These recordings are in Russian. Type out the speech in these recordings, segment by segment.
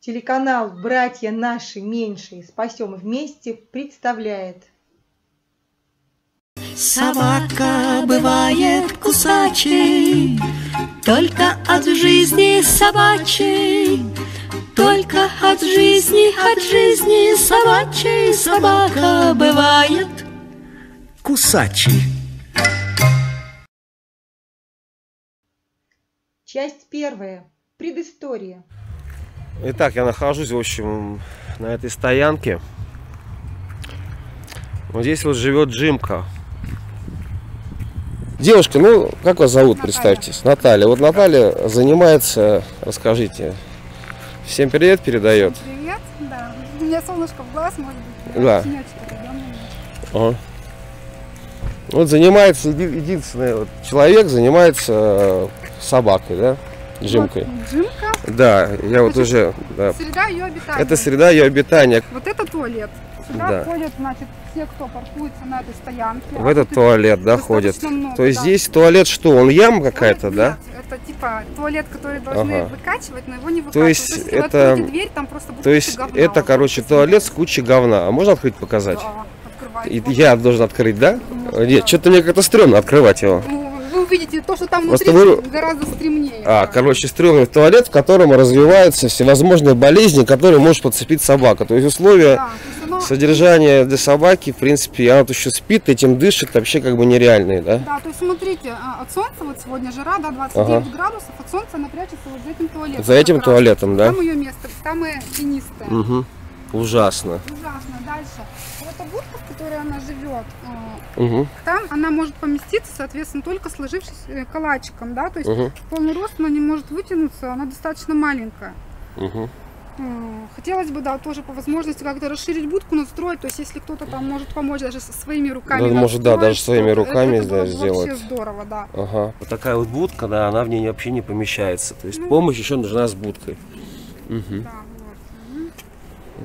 Телеканал «Братья наши меньшие. Спасем вместе» представляет. Собака бывает кусачей, Только от жизни собачей, Только от жизни, от жизни собачей Собака бывает кусачей. Часть первая. Предыстория. Итак, я нахожусь, в общем, на этой стоянке. Вот здесь вот живет Джимка. Девушка, ну, как вас зовут, Наталья. представьтесь? Наталья. Вот Наталья занимается, расскажите, всем привет передает. Привет, да. У меня солнышко в глаз, может быть. Да. Ага. Вот занимается, еди- единственный вот человек занимается э, собакой, да? Джимкой. Вот Джимка, Да, я вот уже, да. среда ее обитания. Это среда ее обитания. Вот это туалет. Сюда Да. ходят, значит, все, кто паркуется на этой стоянке. В А этот тут туалет, да, ходит. много, То есть да. здесь туалет что? Он яма какая-то, да? нет, Это типа туалет, который должны Ага. выкачивать, но его не То выкачивают. есть если вы это- дверь, там просто То есть говна это, вот короче, туалет с кучей говна. А можно открыть, показать? Да. И я должен открыть, да? Можно, Нет, что-то мне как-то стрёмно открывать его. Ну, увидите, то, что там внутри, вы- гораздо стремнее. А, да. короче, стрёмный туалет, в котором развиваются всевозможные болезни, которые может подцепить собака. То есть условия Да, то есть оно- содержания для собаки, в принципе, она тут еще спит, этим дышит, вообще как бы нереальные, да? Да, то есть смотрите, а, от солнца, вот сегодня жара, да, 29 Ага. градусов, от солнца она прячется вот за этим туалетом. За этим как раз. туалетом, да? Там ее место, самое тенистое. Угу. Ужасно. Ужасно. Дальше. Вот эта будка, в которой она живет, Угу. там она может поместиться, соответственно, только сложившись э, калачиком, да, то есть Угу. в полный рост она не может вытянуться, она достаточно маленькая. Угу. Хотелось бы, да, тоже по возможности как-то расширить будку, настроить, то есть если кто-то там может помочь даже со своими руками. Да, может, да, даже своими руками, это да, сделать. Вообще здорово, да. Ага. Вот такая вот будка, да, она в ней вообще не помещается. То есть Ну. помощь еще нужна с будкой. Угу. Да.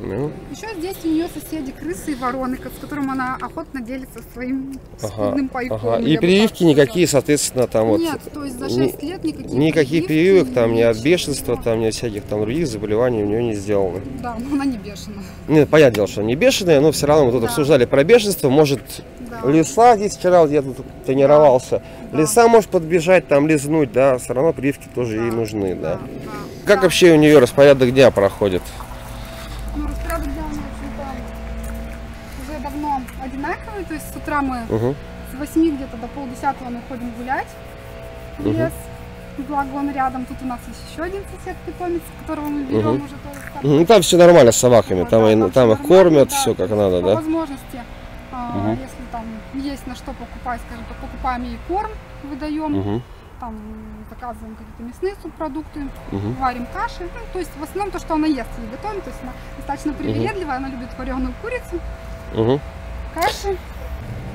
Ну, Еще здесь у нее соседи крысы и вороны, с которым она охотно делится своим ага, скудным пайком. ага. И прививки никакие, соответственно, там сказала. вот Нет, то есть за ни- 6 лет никаких никаких прививок там ни от бешенства, там ни от всяких там других заболеваний у нее не сделаны. Да, но она не бешеная. Нет, понятное дело, что она не бешеная, но все равно мы тут Да. обсуждали про бешенство. Может, Да. лиса здесь вчера, я тут тренировался. Да. Лиса может подбежать, там лизнуть, да, все равно прививки тоже ей Да, нужны, да. да. Как Да. вообще у нее распорядок дня проходит? Утра мы Угу. с 8 где-то до полдесятого мы ходим гулять в лес. Благо он рядом. Тут у нас есть еще один сосед питомец, которого мы берем Мгм. уже тоже Ну там все нормально с собаками, Вот, там, да, и- там там их кормят, да. все как надо, По да? возможности, а, Мгм. если там есть на что покупать, скажем так, покупаем ей корм, выдаем, Угу. там заказываем какие-то мясные субпродукты, Мгм. варим каши. Ну, то есть в основном то, что она ест, ей готовим. То есть она достаточно привередливая, она любит вареную курицу, Угу. каши.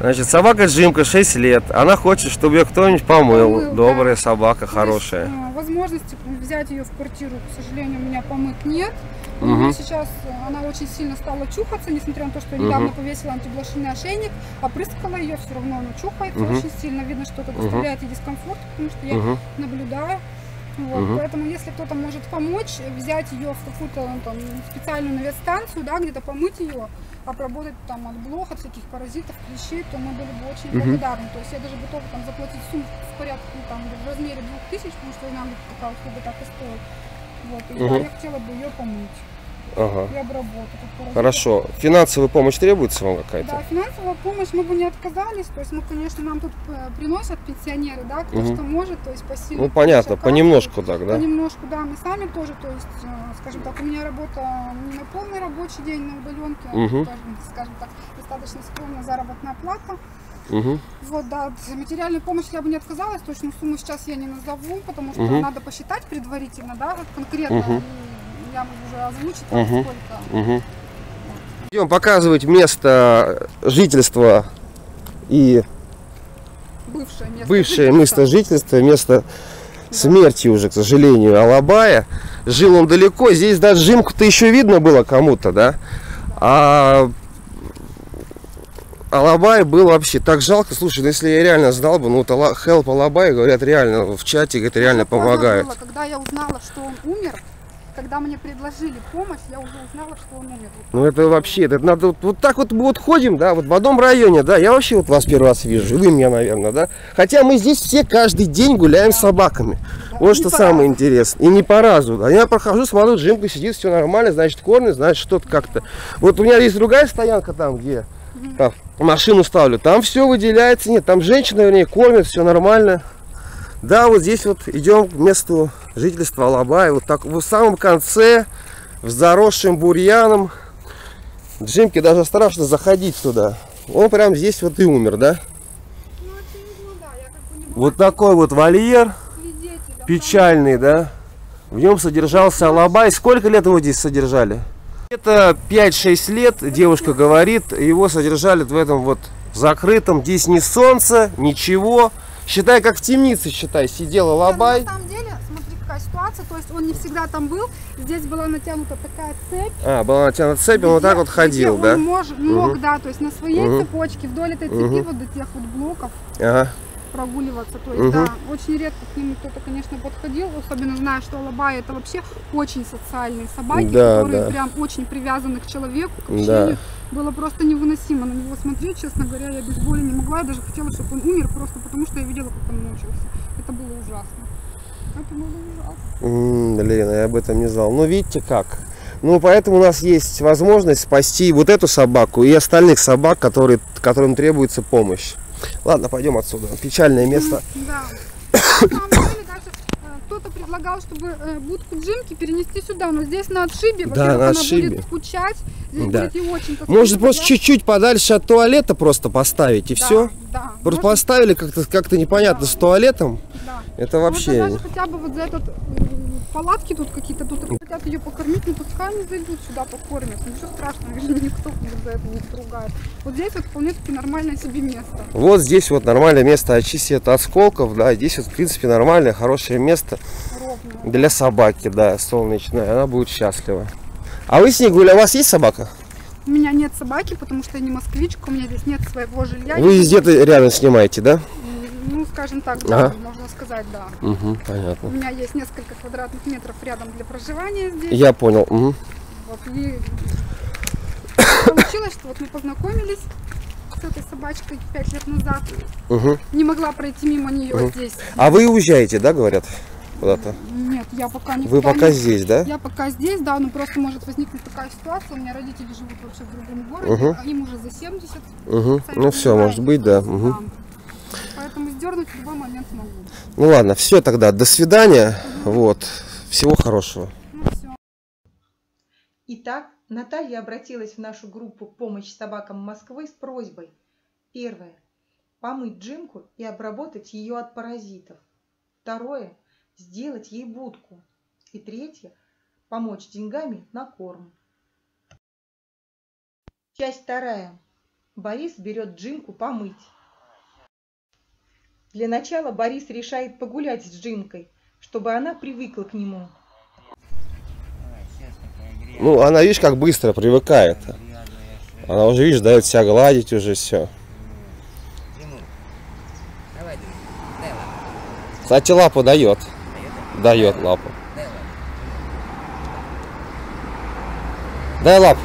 Значит, собака Джимка 6 лет. Она хочет, чтобы ее кто-нибудь помыл. Помыл, да. Добрая собака, То есть, хорошая. э, возможности взять ее в квартиру, к сожалению, у меня помыть нет. У Мгм. нее сейчас э, она очень сильно стала чухаться, несмотря на то, что я недавно Мгм. повесила антиблошиный ошейник, опрыскала ее, все равно она чухается Мгм. очень сильно. Видно, что это доставляет ей дискомфорт, потому что я Угу. наблюдаю. Вот, Мгм. Поэтому, если кто-то может помочь, взять ее в какую-то ну, там, специальную на станцию, да, где-то помыть ее, обработать там от блох, от всяких паразитов, клещей, то мы были бы очень благодарны. То есть я даже готова там заплатить сумму в порядке, ну, там, в размере двух тысяч, потому что нам такая услуга так и стоит. Вот, и да, я хотела бы ее помыть Ага. и обработать. Хорошо. Финансовая помощь требуется вам Да, какая-то? финансовая помощь мы бы не отказались. То есть мы, конечно, нам тут э, приносят пенсионеры, да, кто Мгм. что может, то есть спасибо. Ну понятно, понемножку так, да? Понемножку, да, мы сами тоже, то есть, э, скажем так, у меня работа не на полный рабочий день на удаленке, Мгм. тоже, скажем так, достаточно скромная заработная плата. Угу. Вот, да, от материальной помощи я бы не отказалась, точную сумму сейчас я не назову, потому что Мгм. надо посчитать предварительно, да, конкретно, Мгм. Я уже озвучить, там, Мгм. сколько. Угу. Идем показывать место жительства и Бывшее место. бывшее жительства. место жительства, место смерти уже, к сожалению, Алабая. Жил он далеко, здесь даже Жимку-то еще видно было кому-то, да? А Алабай был вообще так жалко. Слушай, ну если я реально знал бы, ну вот Help Алабай, говорят, реально в чате, говорят, реально помогает. когда я узнала, что он умер, когда мне предложили помощь, я уже узнала, что он умер. Ну это вообще, это надо вот, вот так вот мы вот ходим, да, вот в одном районе, да, я вообще вот вас первый раз вижу, и вы меня, наверное, да. Хотя мы здесь все каждый день гуляем с собаками. Вот не что самое интересное. И не по разу. да. Я прохожу, смотрю, Джимка сидит, все нормально, значит, кормит, значит, что-то как-то. Вот у меня есть другая стоянка там, где а, машину ставлю, там все выделяется, нет, там женщина, вернее, кормит, все нормально. Да, вот здесь вот идем к месту жительства Алабая. Вот так в самом конце, в заросшим бурьяном. Джимке даже страшно заходить туда. Он прям здесь вот и умер, да? Вот такой вот вольер печальный, да? В нем содержался Алабай. Сколько лет его здесь содержали? Это 5-6 лет, девушка говорит, его содержали в этом вот закрытом. Здесь ни солнца, ничего. Считай, как в темнице, считай, сидел Нет, ну, Алабай. На самом деле, смотри, какая ситуация. То есть он не всегда там был. Здесь была натянута такая цепь. А, была натянута цепь, он вот так вот ходил, да? Он мож- мог, да, то есть на своей Мгм. цепочке вдоль этой цепи Мгм. вот до тех вот блоков Ага. Прогуливаться. То есть, Мгм. да, очень редко к ним кто-то, конечно, подходил, особенно зная, что Алабай это вообще очень социальные собаки, Да, которые да. прям очень привязаны к человеку, к Да. общению. Было просто невыносимо на него смотреть, честно говоря, я без боли не могла, я даже хотела, чтобы он умер, просто потому что я видела, как он мучился. Это было ужасно. Это было ужасно. М, Блин, я об этом не знал. Ну, видите как. Ну, поэтому у нас есть возможность спасти вот эту собаку и остальных собак, которые, которым требуется помощь. Ладно, пойдем отсюда. Печальное место. Да. Э, кто-то предлагал, чтобы э, будку Джимки перенести сюда, но здесь на отшибе, Да, на она отшибе. будет скучать, здесь Да. будет очень Может, просто да. чуть-чуть подальше от туалета просто поставить, и Да, все? Да, Просто Может, поставили как-то как непонятно с туалетом. да. Это Можно вообще... даже хотя бы вот за этот палатки тут какие-то, тут хотят ее покормить, ну пускай они зайдут сюда, покормят. Ничего страшного, их же никто за это не ругает. Вот здесь вот вполне таки нормальное себе место. Вот здесь вот нормальное место очистить от осколков, да, здесь вот, в принципе, нормальное, хорошее место Ровное. для собаки, да, солнечное, она будет счастлива. А вы с ней гуляли, у вас есть собака? У меня нет собаки, потому что я не москвичка, у меня здесь нет своего жилья. Вы Я где-то рядом снимаете, да? Ну, скажем так, да, Ага. можно сказать, да. Угу, У понятно. меня есть несколько квадратных метров рядом для проживания здесь. Я понял. мгм. Вот, и получилось, что вот мы познакомились с этой собачкой пять лет назад. Мгм. Не могла пройти мимо нее Мгм. здесь. А вы уезжаете, да, говорят? Куда-то? Нет, я пока не Вы пока здесь, да? Я пока здесь, да, но просто может возникнуть такая ситуация. У меня родители живут вообще в другом городе, а им уже за 70. Угу. Ну все, может быть, да. мгм. Поэтому сдернуть в любой момент могу. Ну ладно, все тогда. До свидания. Вот. Всего хорошего. Ну все. Итак, Наталья обратилась в нашу группу «Помощь собакам Москвы» с просьбой. Первое. Помыть Джимку и обработать ее от паразитов. Второе. Сделать ей будку. И третье. Помочь деньгами на корм. Часть вторая. Борис берет Джимку помыть. Для начала Борис решает погулять с Джимкой, чтобы она привыкла к нему. Ну, она, видишь, как быстро привыкает. Она уже, видишь, дает себя гладить уже все. Кстати, лапу дает. Дает лапу. Дай лапу. Дай лапу.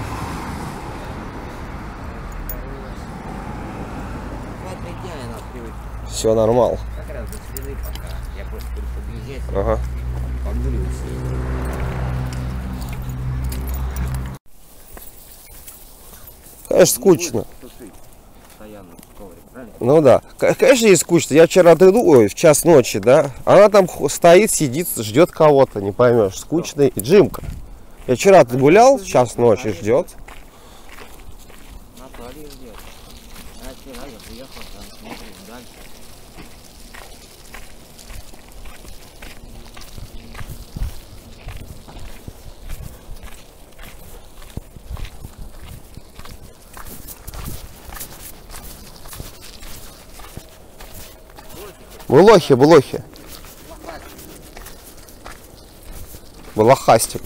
Два-три дня и она привыкнет. Все нормал. Как раз до среды пока. Я просто поглядеть, Ага. все. Конечно, скучно. Правильно? Ну да. Конечно, ей скучно. Я вчера приду, ой, в час ночи, да. Она там стоит, сидит, ждет кого-то, не поймешь. Скучно. И Джимка. Я вчера ты гулял, в час ночи ждет. Наталья ждет. А вчера я приехал, там смотрим дальше. Блохи, блохи. Блохастик.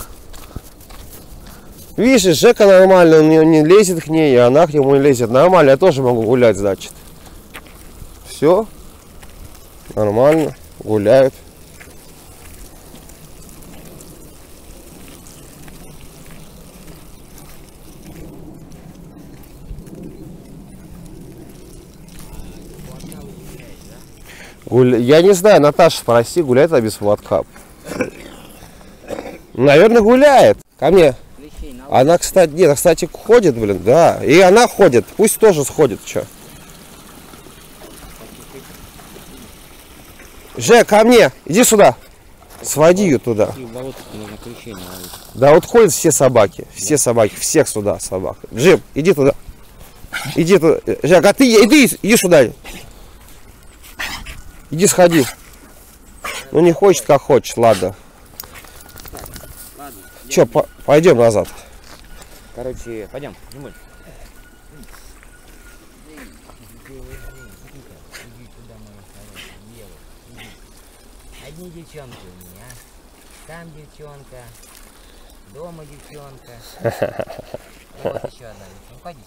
Видишь, Жека нормально, он не, лезет к ней, и она к нему не лезет. Нормально, я тоже могу гулять, значит. Все. Нормально. Гуляют. Гуля- Я не знаю, Наташа, спроси, гуляет она без. Наверное, гуляет. Ко мне. Она, кстати, нет, кстати, ходит, блин, да. И она ходит. Пусть тоже сходит, что. Жек, ко мне. Иди сюда. Своди ее туда. Да вот ходят все собаки. Все собаки. Всех сюда собак. Джим, иди туда. Иди туда. Жек, а ты иди, иди сюда. Иди сходи. Ну не хочет, как хочешь, ладно. Ладно. Че, пойдем назад. Короче, пойдем, Димуль. Одни девчонки у меня. Там девчонка. Дома девчонка. Вот еще одна девчонка. Пойди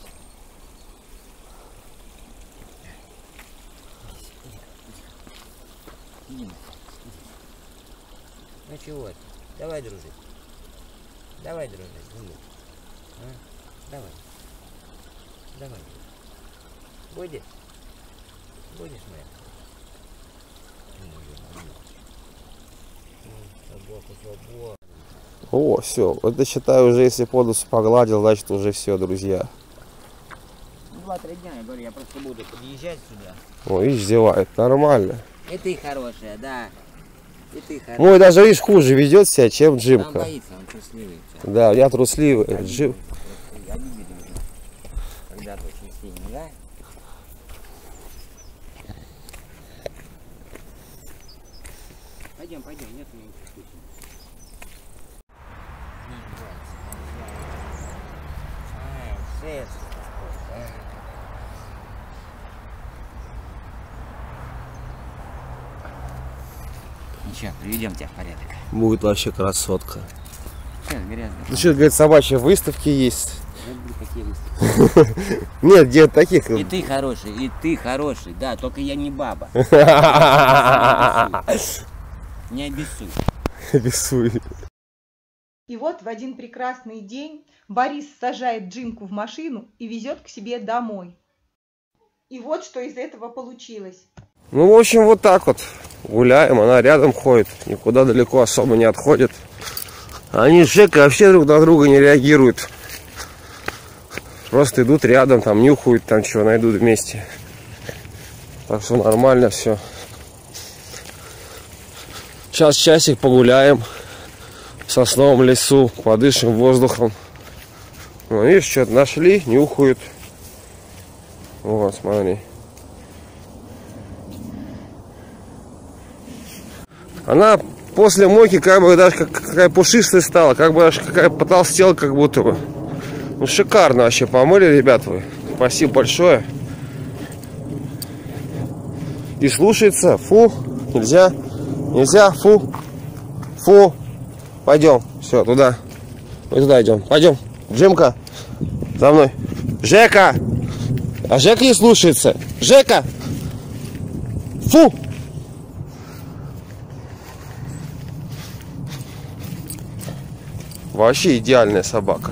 Ну чего ты? Давай дружить. Давай дружить, Дима. А? Давай. Давай. Будешь? Будешь моя? О, все. Это считаю уже, если подус погладил, значит уже все, друзья. Два-три дня, я говорю, я просто буду подъезжать сюда. О, видишь, зевает. Нормально. И ты хорошая, да. И ты хорошая. Мой даже, видишь, хуже ведет себя, чем Он Джимка. боится, он трусливый. Да, я трусливый. Джим... Я не видел. Когда-то очень сильно, да? Пойдем, пойдем, нет скучного. Не бойся, Ай, Ничего, приведем тебя в порядок. Будет вообще красотка. Сейчас грязно. Ну что, говорит, собачьи выставки есть. Нет, где таких. И ты хороший, и ты хороший, да, только я не баба. Не обессудь. Рисуй. И вот в один прекрасный день Борис сажает Джимку в машину и везет к себе домой. И вот что из этого получилось. Ну, в общем, вот так вот. Гуляем, она рядом ходит. Никуда далеко особо не отходит. Они с Жекой вообще друг на друга не реагируют. Просто идут рядом, там нюхают, там чего найдут вместе. Так что нормально все. Сейчас часик погуляем в сосновом лесу, подышим воздухом. Ну, видишь, что-то нашли, нюхают. Вот, смотри. Она после мойки как бы даже как, какая пушистая стала, как бы аж какая потолстела, как будто бы. Ну шикарно вообще помыли, ребят вы. Спасибо большое. И слушается. Фу, нельзя. Нельзя, фу. Фу. Пойдем. Все, туда. Мы туда идем. Пойдем. Джимка, за мной. Жека! А Жека не слушается. Жека! Фу! Вообще идеальная собака.